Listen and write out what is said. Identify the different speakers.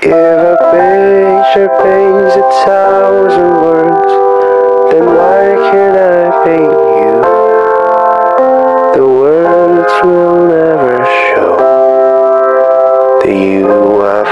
Speaker 1: If a picture paints a thousand words, then why can't I paint you? The words will never show the you I.